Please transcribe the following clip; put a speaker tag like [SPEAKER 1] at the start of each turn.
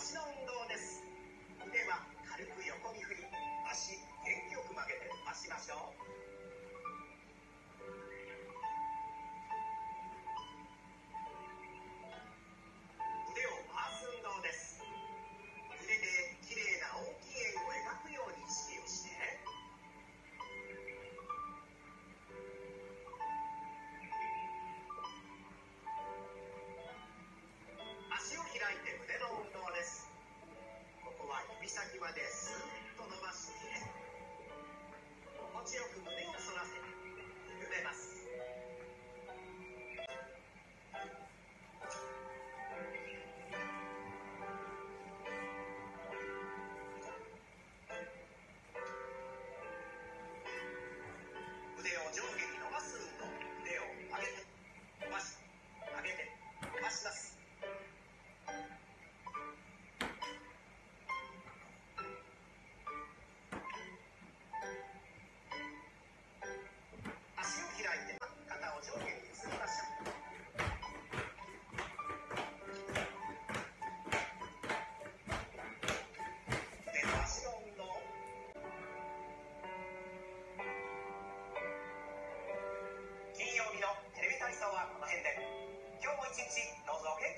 [SPEAKER 1] 足の運動です。腕は軽く横に振り。三崎はです。清晰，懂不 OK？